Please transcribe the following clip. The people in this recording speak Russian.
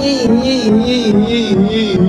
не, не, не, не, не.